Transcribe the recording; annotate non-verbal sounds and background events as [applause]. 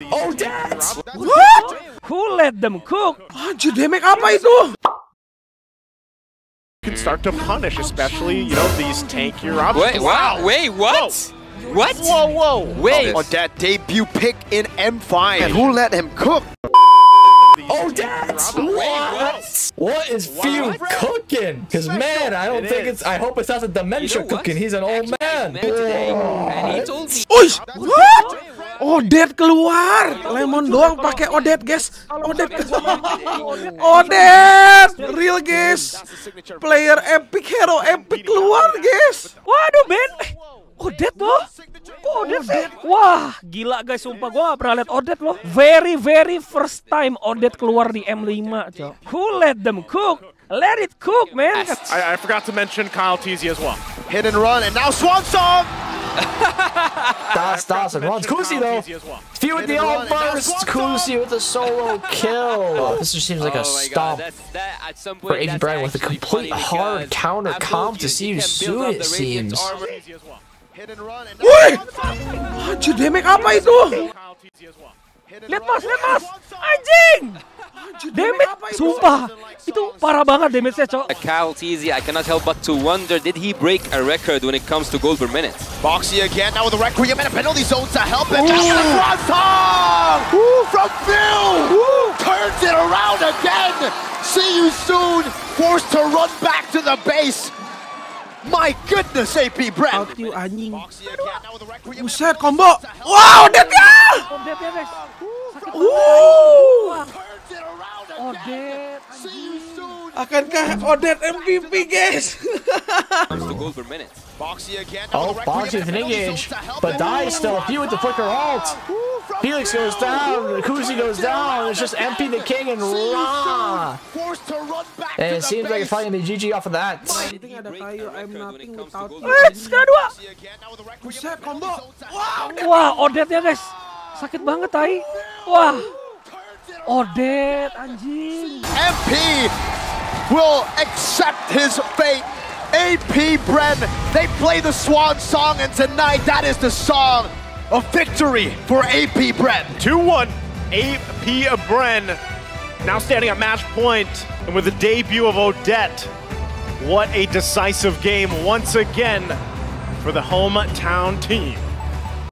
Oh, oh Dad! What? Who let them cook? Anjir, damage apa itu? can start to punish, especially, you know, these tankier options. Wait, wow, wait, what? What? Whoa, whoa! Wait. On that debut pick in M5. And who let him cook? Oh, Dad! What? What is Pheww cooking? Because, man, I don't It think is. it's. I hope it's not the dementia You know cooking. He's an old man. today, and he told me. Uish! What? Odet keluar. Lemon doang pakai Odet, guys. Odet. Odet! Real, guys. Player epic hero epic keluar, guys. Waduh, Ben. Odet loh. Kok Odet sih? Wah, gila guys, sumpah gua gak pernah liat Odet loh. Very, very first time Odet keluar di M5, cok. Who let them cook? Let it cook, man. I, I forgot to mention Kyle Teasy as well. Hit and run, and now Swan Song! Das, das, and runs. Kusi, though. Teasy. Pheww with the Hit and all run, and now burst. Swan Kusi with a solo [laughs] kill. This just seems like a Oh stomp. That's, that, at for point, AP Bren with a complete hard counter comp to see you you soon, it seems. armor. Teasy as well. Hit and run, and Woi! now Swan Song! Anjir, damage apa itu? KyleTzy as well. Hit and Lihat run, mas, lihat mas. Anjing. Damage, sumpah. Itu parah banget damage-nya, oh. cok. KyleTzy, I cannot help but to wonder, did he break a record when it comes to gold per minute? Boxy again, now with the Requiem and a penalty zone to help him. Now with a Swan From Phil! Turns it around again! See you soon! Forced to run back to the base! My goodness, AP Bren! Out you anjing. Boxy again, now with the Requiem and a Buset, penalty combo. zone to help Wow, Odette ya! Odette Akankah Odette MVP, guys? Comes to gold per minute. Boxy again. Oh, Boxy with an engage, but dies still. Pheww with the flicker ult. Felix goes down, Kuzi goes down. It's just MP the king and Ra. Forced to run back And it seems like it's base. probably gonna be GG off of that. Did he break a record when it comes to gold per Eh, skala dua. Boxy again, now with the Requiem Buset, and combo. penalty zone to help him. Wah, Odette ya, guys. Sakit banget, tai. Wah, Odette, anjing. MP will accept his fate. AP Bren, they play the swan song, and tonight that is the song of victory for AP Bren. 2-1, AP Bren now standing at match point, and with the debut of Odette, what a decisive game once again for the hometown team.